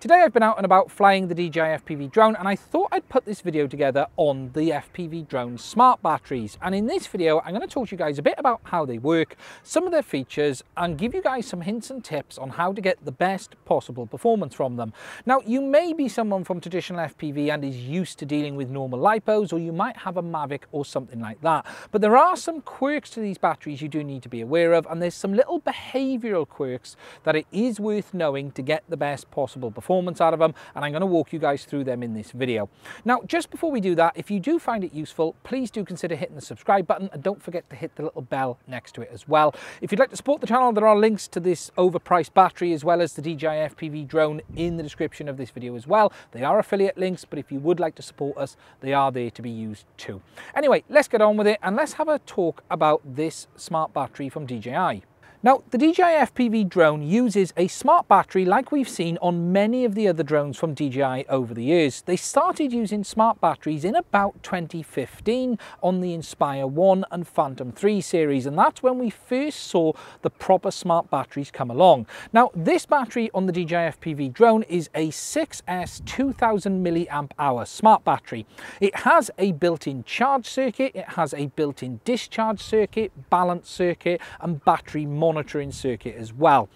Today I've been out and about flying the DJI FPV drone and I thought I'd put this video together on the FPV drone smart batteries. And in this video, I'm going to talk to you guys a bit about how they work, some of their features, and give you guys some hints and tips on how to get the best possible performance from them. Now, you may be someone from traditional FPV and is used to dealing with normal LiPos, or you might have a Mavic or something like that. But there are some quirks to these batteries you do need to be aware of, and there's some little behavioral quirks that it is worth knowing to get the best possible performance performance out of them and I'm going to walk you guys through them in this video. Now just before we do that if you do find it useful please do consider hitting the subscribe button and don't forget to hit the little bell next to it as well. If you'd like to support the channel there are links to this overpriced battery as well as the DJI FPV drone in the description of this video as well. They are affiliate links but if you would like to support us they are there to be used too. Anyway let's get on with it and let's have a talk about this smart battery from DJI. Now, the DJI FPV drone uses a smart battery like we've seen on many of the other drones from DJI over the years. They started using smart batteries in about 2015 on the Inspire 1 and Phantom 3 series, and that's when we first saw the proper smart batteries come along. Now, this battery on the DJI FPV drone is a 6S 2000 milliamp hour smart battery. It has a built-in charge circuit, it has a built-in discharge circuit, balance circuit, and battery monitor monitoring circuit as well.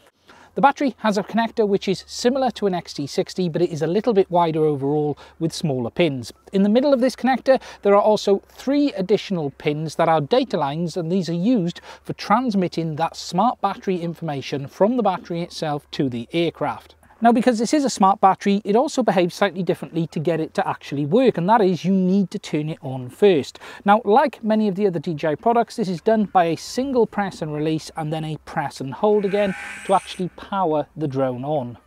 The battery has a connector which is similar to an XT60 but it is a little bit wider overall with smaller pins. In the middle of this connector there are also three additional pins that are data lines and these are used for transmitting that smart battery information from the battery itself to the aircraft. Now, because this is a smart battery, it also behaves slightly differently to get it to actually work, and that is you need to turn it on first. Now, like many of the other DJI products, this is done by a single press and release and then a press and hold again to actually power the drone on.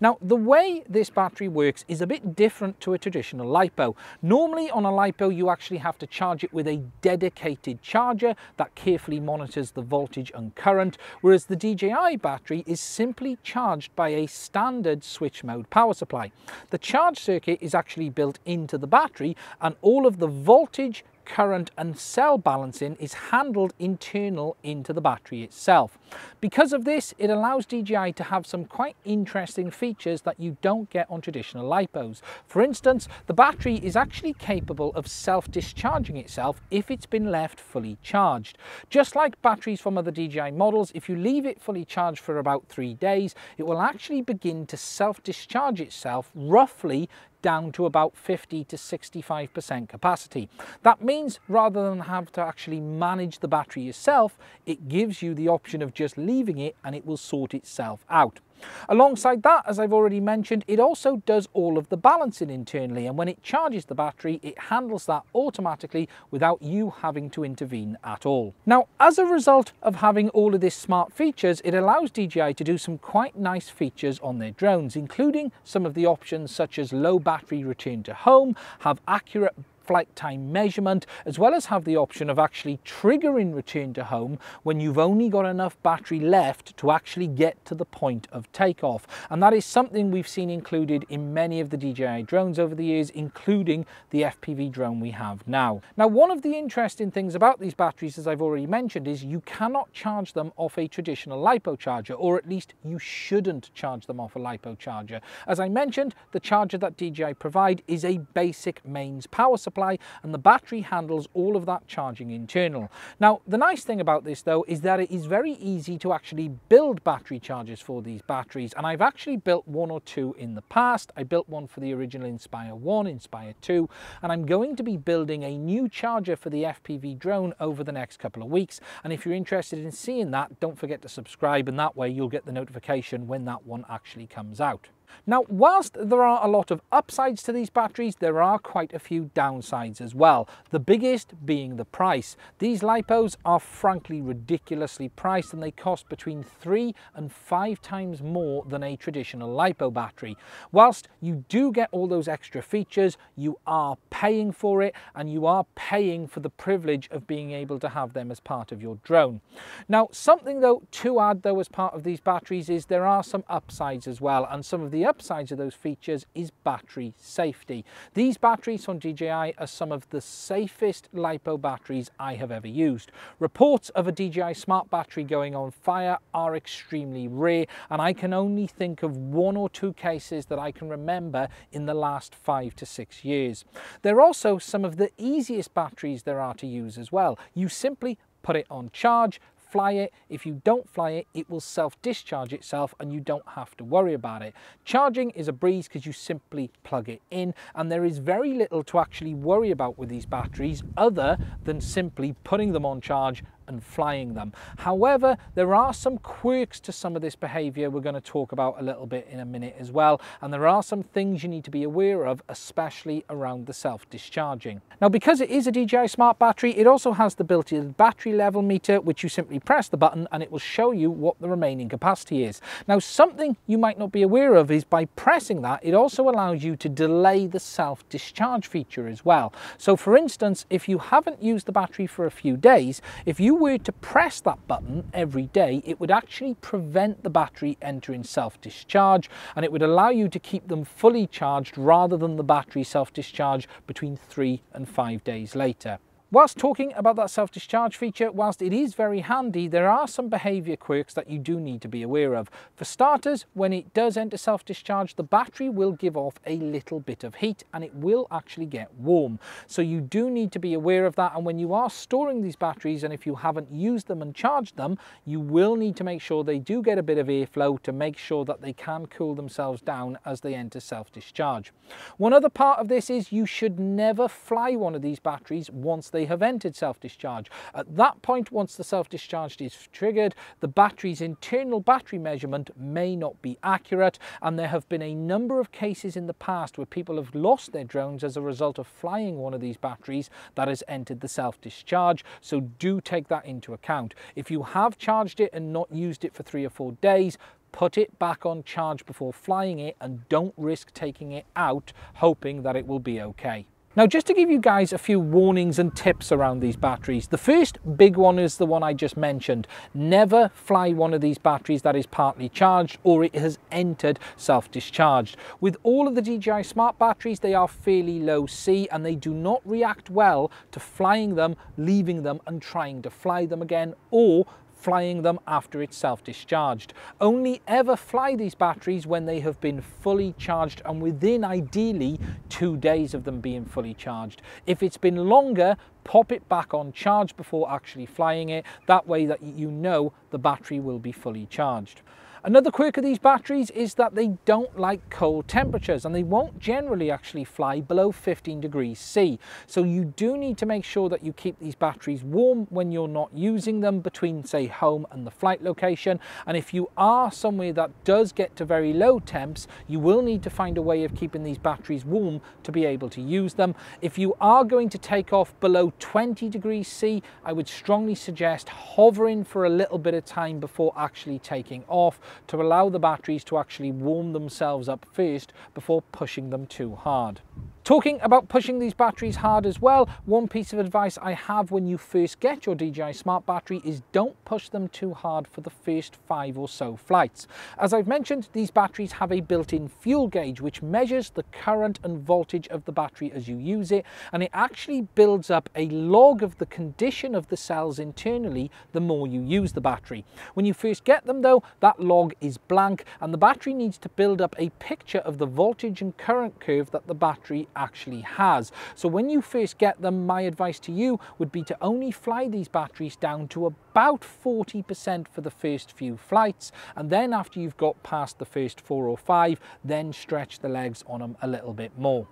Now, the way this battery works is a bit different to a traditional LiPo. Normally on a LiPo, you actually have to charge it with a dedicated charger that carefully monitors the voltage and current, whereas the DJI battery is simply charged by a standard switch mode power supply. The charge circuit is actually built into the battery and all of the voltage, current and cell balancing is handled internal into the battery itself. Because of this, it allows DJI to have some quite interesting features that you don't get on traditional LiPos. For instance, the battery is actually capable of self-discharging itself if it's been left fully charged. Just like batteries from other DJI models, if you leave it fully charged for about three days, it will actually begin to self-discharge itself roughly down to about 50 to 65% capacity. That means rather than have to actually manage the battery yourself, it gives you the option of just leaving it and it will sort itself out. Alongside that, as I've already mentioned, it also does all of the balancing internally and when it charges the battery, it handles that automatically without you having to intervene at all. Now, as a result of having all of these smart features, it allows DJI to do some quite nice features on their drones, including some of the options such as low battery return to home, have accurate flight time measurement, as well as have the option of actually triggering return to home when you've only got enough battery left to actually get to the point of takeoff. And that is something we've seen included in many of the DJI drones over the years, including the FPV drone we have now. Now, one of the interesting things about these batteries, as I've already mentioned, is you cannot charge them off a traditional LiPo charger, or at least you shouldn't charge them off a LiPo charger. As I mentioned, the charger that DJI provide is a basic mains power supply supply and the battery handles all of that charging internal. Now, the nice thing about this though is that it is very easy to actually build battery chargers for these batteries and I've actually built one or two in the past. I built one for the original Inspire 1, Inspire 2 and I'm going to be building a new charger for the FPV drone over the next couple of weeks and if you're interested in seeing that don't forget to subscribe and that way you'll get the notification when that one actually comes out. Now, whilst there are a lot of upsides to these batteries, there are quite a few downsides as well. The biggest being the price. These LiPos are frankly ridiculously priced and they cost between three and five times more than a traditional LiPo battery. Whilst you do get all those extra features, you are paying for it and you are paying for the privilege of being able to have them as part of your drone. Now, something though to add though as part of these batteries is there are some upsides as well and some of the the upsides of those features is battery safety. These batteries from DJI are some of the safest LiPo batteries I have ever used. Reports of a DJI smart battery going on fire are extremely rare and I can only think of one or two cases that I can remember in the last five to six years. They're also some of the easiest batteries there are to use as well. You simply put it on charge, fly it. If you don't fly it, it will self-discharge itself and you don't have to worry about it. Charging is a breeze because you simply plug it in and there is very little to actually worry about with these batteries other than simply putting them on charge and flying them. However, there are some quirks to some of this behavior we're going to talk about a little bit in a minute as well. And there are some things you need to be aware of, especially around the self-discharging. Now, because it is a DJI Smart battery, it also has the built-in battery level meter, which you simply press the button and it will show you what the remaining capacity is. Now, something you might not be aware of is by pressing that, it also allows you to delay the self-discharge feature as well. So for instance, if you haven't used the battery for a few days, if you were to press that button every day, it would actually prevent the battery entering self-discharge and it would allow you to keep them fully charged rather than the battery self-discharge between three and five days later. Whilst talking about that self-discharge feature, whilst it is very handy, there are some behaviour quirks that you do need to be aware of. For starters, when it does enter self-discharge, the battery will give off a little bit of heat and it will actually get warm. So you do need to be aware of that and when you are storing these batteries and if you haven't used them and charged them, you will need to make sure they do get a bit of airflow to make sure that they can cool themselves down as they enter self-discharge. One other part of this is you should never fly one of these batteries once they they have entered self-discharge. At that point, once the self-discharge is triggered, the battery's internal battery measurement may not be accurate, and there have been a number of cases in the past where people have lost their drones as a result of flying one of these batteries that has entered the self-discharge, so do take that into account. If you have charged it and not used it for three or four days, put it back on charge before flying it and don't risk taking it out hoping that it will be okay. Now just to give you guys a few warnings and tips around these batteries, the first big one is the one I just mentioned. Never fly one of these batteries that is partly charged or it has entered self-discharged. With all of the DJI Smart batteries, they are fairly low C and they do not react well to flying them, leaving them and trying to fly them again or flying them after it's self-discharged. Only ever fly these batteries when they have been fully charged and within ideally two days of them being fully charged. If it's been longer, pop it back on charge before actually flying it. That way that you know the battery will be fully charged. Another quirk of these batteries is that they don't like cold temperatures and they won't generally actually fly below 15 degrees C. So you do need to make sure that you keep these batteries warm when you're not using them between say home and the flight location. And if you are somewhere that does get to very low temps, you will need to find a way of keeping these batteries warm to be able to use them. If you are going to take off below 20 degrees C, I would strongly suggest hovering for a little bit of time before actually taking off to allow the batteries to actually warm themselves up first before pushing them too hard. Talking about pushing these batteries hard as well, one piece of advice I have when you first get your DJI Smart battery is don't push them too hard for the first five or so flights. As I've mentioned, these batteries have a built-in fuel gauge which measures the current and voltage of the battery as you use it and it actually builds up a log of the condition of the cells internally the more you use the battery. When you first get them though, that log is blank and the battery needs to build up a picture of the voltage and current curve that the battery actually has. So when you first get them, my advice to you would be to only fly these batteries down to about 40% for the first few flights. And then after you've got past the first four or five, then stretch the legs on them a little bit more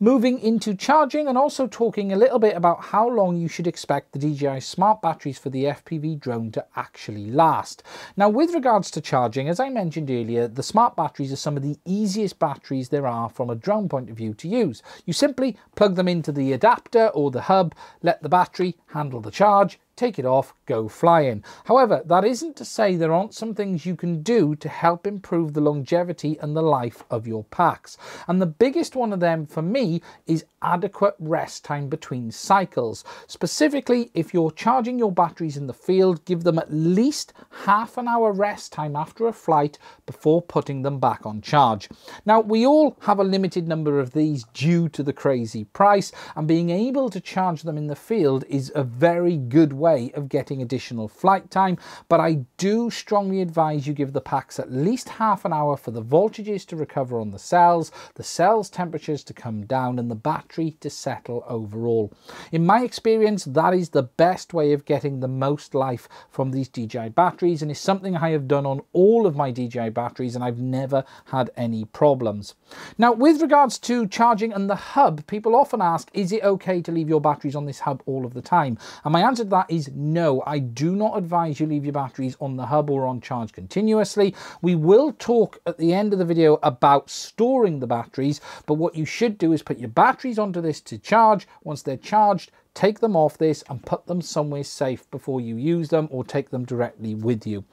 moving into charging and also talking a little bit about how long you should expect the DJI smart batteries for the FPV drone to actually last. Now with regards to charging, as I mentioned earlier, the smart batteries are some of the easiest batteries there are from a drone point of view to use. You simply plug them into the adapter or the hub, let the battery handle the charge, take it off, go flying. However, that isn't to say there aren't some things you can do to help improve the longevity and the life of your packs. And the biggest one of them for me is adequate rest time between cycles. Specifically, if you're charging your batteries in the field, give them at least half an hour rest time after a flight before putting them back on charge. Now, we all have a limited number of these due to the crazy price, and being able to charge them in the field is a very good way of getting additional flight time, but I do strongly advise you give the packs at least half an hour for the voltages to recover on the cells, the cells temperatures to come down, and the battery battery to settle overall. In my experience, that is the best way of getting the most life from these DJI batteries and is something I have done on all of my DJI batteries and I've never had any problems. Now, with regards to charging and the hub, people often ask, is it okay to leave your batteries on this hub all of the time? And my answer to that is no, I do not advise you leave your batteries on the hub or on charge continuously. We will talk at the end of the video about storing the batteries, but what you should do is put your batteries onto this to charge. Once they're charged, take them off this and put them somewhere safe before you use them or take them directly with you.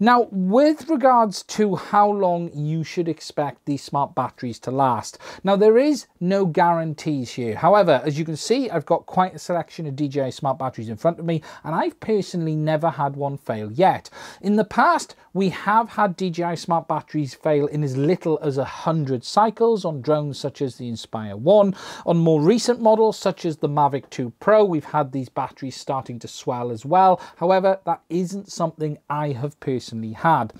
Now, with regards to how long you should expect these smart batteries to last, now there is no guarantees here. However, as you can see, I've got quite a selection of DJI smart batteries in front of me, and I've personally never had one fail yet. In the past, we have had DJI smart batteries fail in as little as 100 cycles on drones such as the Inspire 1. On more recent models such as the Mavic 2 Pro, Pro, we've had these batteries starting to swell as well. However, that isn't something I have personally had.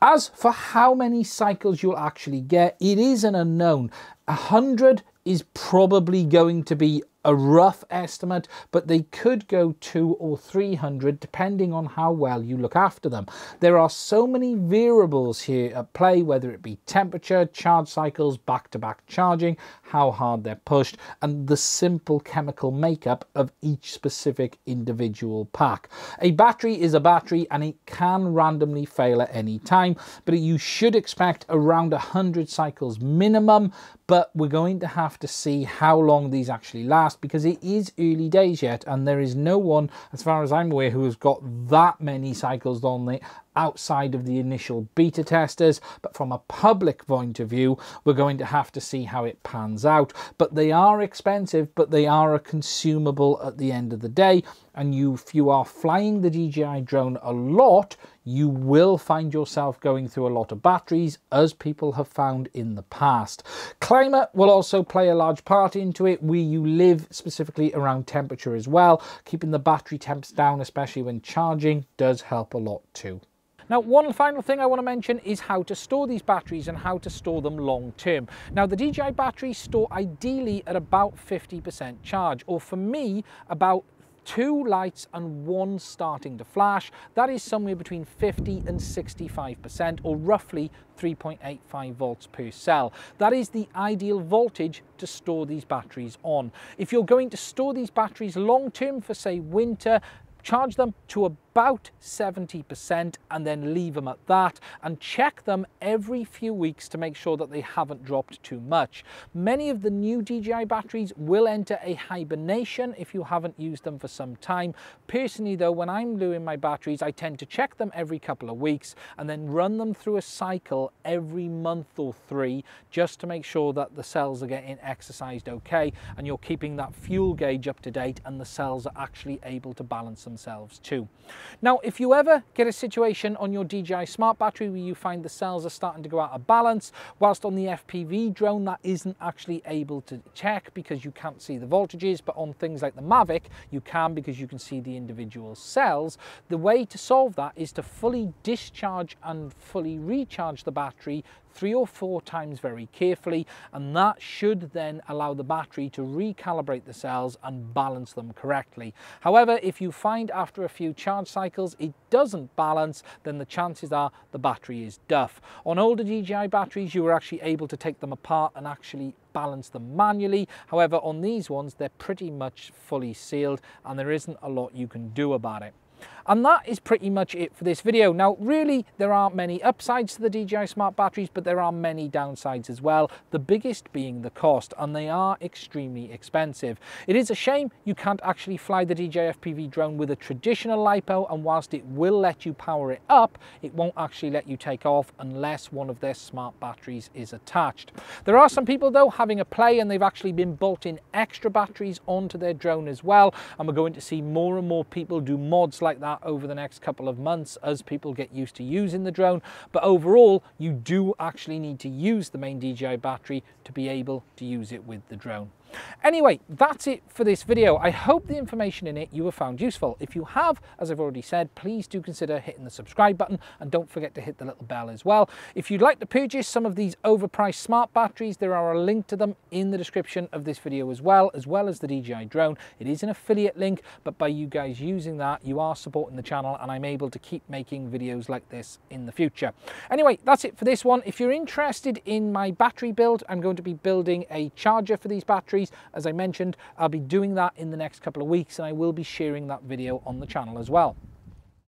As for how many cycles you'll actually get, it is an unknown. 100 is probably going to be a rough estimate, but they could go two or 300 depending on how well you look after them. There are so many variables here at play, whether it be temperature, charge cycles, back-to-back -back charging, how hard they're pushed, and the simple chemical makeup of each specific individual pack. A battery is a battery and it can randomly fail at any time, but you should expect around 100 cycles minimum, but we're going to have to see how long these actually last because it is early days yet and there is no one, as far as I'm aware, who has got that many cycles on it outside of the initial beta testers. But from a public point of view, we're going to have to see how it pans out. But they are expensive, but they are a consumable at the end of the day. And you, if you are flying the DJI drone a lot, you will find yourself going through a lot of batteries as people have found in the past. Climate will also play a large part into it where you live specifically around temperature as well. Keeping the battery temps down, especially when charging, does help a lot too. Now, one final thing I want to mention is how to store these batteries and how to store them long term. Now, the DJI batteries store ideally at about 50% charge, or for me, about two lights and one starting to flash. That is somewhere between 50 and 65% or roughly 3.85 volts per cell. That is the ideal voltage to store these batteries on. If you're going to store these batteries long term for say winter, charge them to about 70% and then leave them at that and check them every few weeks to make sure that they haven't dropped too much. Many of the new DJI batteries will enter a hibernation if you haven't used them for some time. Personally though, when I'm doing my batteries, I tend to check them every couple of weeks and then run them through a cycle every month or three just to make sure that the cells are getting exercised okay and you're keeping that fuel gauge up to date and the cells are actually able to balance themselves too. Now, if you ever get a situation on your DJI Smart Battery where you find the cells are starting to go out of balance, whilst on the FPV drone that isn't actually able to check because you can't see the voltages, but on things like the Mavic, you can because you can see the individual cells. The way to solve that is to fully discharge and fully recharge the battery three or four times very carefully and that should then allow the battery to recalibrate the cells and balance them correctly. However, if you find after a few charge cycles it doesn't balance, then the chances are the battery is duff. On older DJI batteries, you were actually able to take them apart and actually balance them manually. However, on these ones, they're pretty much fully sealed and there isn't a lot you can do about it. And that is pretty much it for this video. Now, really, there aren't many upsides to the DJI Smart batteries, but there are many downsides as well, the biggest being the cost, and they are extremely expensive. It is a shame you can't actually fly the DJI FPV drone with a traditional LiPo, and whilst it will let you power it up, it won't actually let you take off unless one of their smart batteries is attached. There are some people though having a play and they've actually been bolting extra batteries onto their drone as well, and we're going to see more and more people do mods like that over the next couple of months as people get used to using the drone. But overall, you do actually need to use the main DJI battery to be able to use it with the drone. Anyway, that's it for this video. I hope the information in it you have found useful. If you have, as I've already said, please do consider hitting the subscribe button and don't forget to hit the little bell as well. If you'd like to purchase some of these overpriced smart batteries, there are a link to them in the description of this video as well, as well as the DJI drone. It is an affiliate link, but by you guys using that, you are supporting the channel and I'm able to keep making videos like this in the future. Anyway, that's it for this one. If you're interested in my battery build, I'm going to be building a charger for these batteries as I mentioned, I'll be doing that in the next couple of weeks and I will be sharing that video on the channel as well.